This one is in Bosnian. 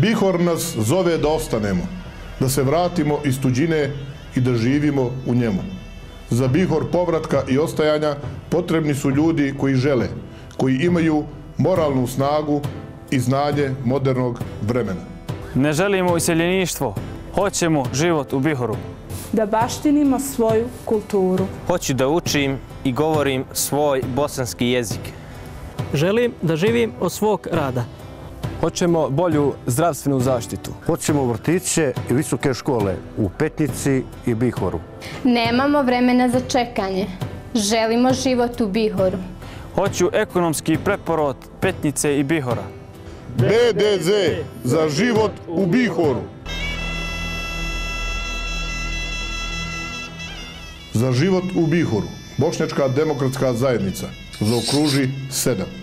Bihor nas zove da ostanemo, da se vratimo iz tuđine i da živimo u njemu. Za Bihor povratka i ostajanja potrebni su ljudi koji žele, koji imaju moralnu snagu i znanje modernog vremena. Ne želimo iseljeništvo, hoćemo život u Bihoru. Da baštinimo svoju kulturu. Hoću da učim i govorim svoj bosanski jezik. Želim da živim od svog rada. Hoćemo bolju zdravstvenu zaštitu. Hoćemo vrtiće i visoke škole u Petnici i Bihoru. Nemamo vremena za čekanje. Želimo život u Bihoru. Hoću ekonomski preporod Petnice i Bihora. BDZ za život u Bihoru. Za život u Bihoru. Bošnjačka demokratska zajednica. Zaokruži sedam.